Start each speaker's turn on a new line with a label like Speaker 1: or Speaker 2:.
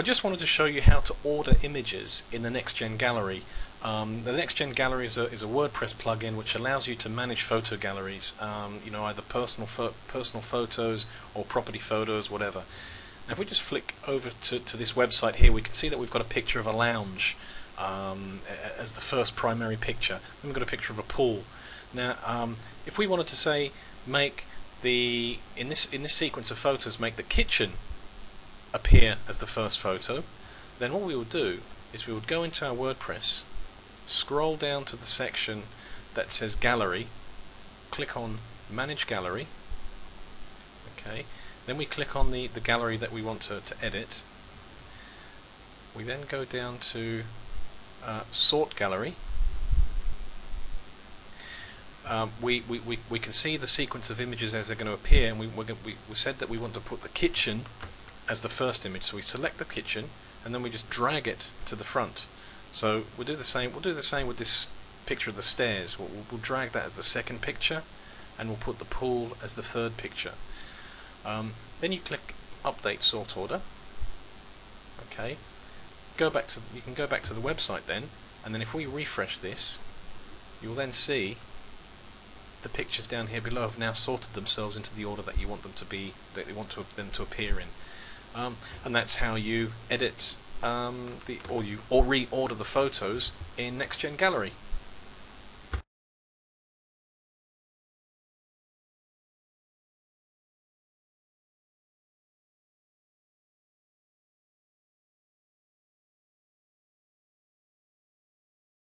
Speaker 1: I just wanted to show you how to order images in the NextGen Gallery. Um, the NextGen Gallery is a, is a WordPress plugin which allows you to manage photo galleries, um, you know, either personal personal photos or property photos, whatever. Now if we just flick over to, to this website here, we can see that we've got a picture of a lounge um, as the first primary picture. Then we've got a picture of a pool. Now, um, if we wanted to say make the in this in this sequence of photos make the kitchen appear as the first photo, then what we will do is we would go into our WordPress, scroll down to the section that says Gallery, click on Manage Gallery, okay, then we click on the, the gallery that we want to, to edit, we then go down to uh, Sort Gallery, um, we, we, we, we can see the sequence of images as they're going to appear and we, we, we said that we want to put the kitchen as the first image. So we select the kitchen and then we just drag it to the front. So we'll do the same. We'll do the same with this picture of the stairs. We'll, we'll drag that as the second picture, and we'll put the pool as the third picture. Um, then you click Update Sort Order. Okay. Go back to the, you can go back to the website then, and then if we refresh this, you'll then see the pictures down here below have now sorted themselves into the order that you want them to be that you want to, them to appear in um, and that's how you edit um, the or you or reorder the photos in NextGen Gallery